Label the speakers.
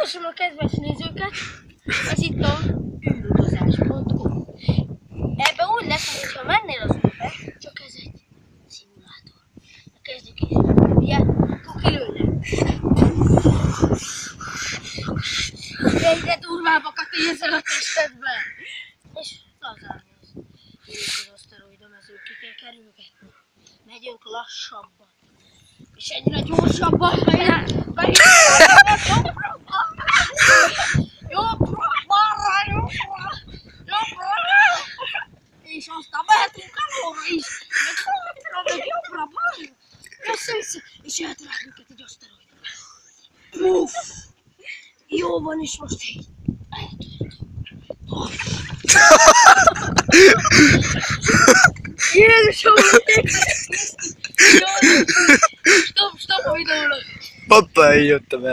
Speaker 1: Köszönöm a kedves nézőket, ez itt a űrutazás.hu. Ebben úgy lesz, hogyha mennél az űrbe, csak ez egy szimulátor. Na kezdjük is. Ugye, akkor kilőne. Egyre durvábbakat érzel a testedbe. És lazán az. Jövünk az aszteroida mezőn, ki kell kerülgetni. Megyünk lassabban. És egyre gyorsabban fejlel. Jobbra, jobbra, balra, jobbra, jobbra. És aztán mehetünk alóra is. Meg balra, meg jobbra, balra. Össze-vissza. És eltalál minket egy aszteroida. Uff. Jó van, és most így. Jézusom! Stop, stop a videónak!
Speaker 2: Hoppá, így jöttem el.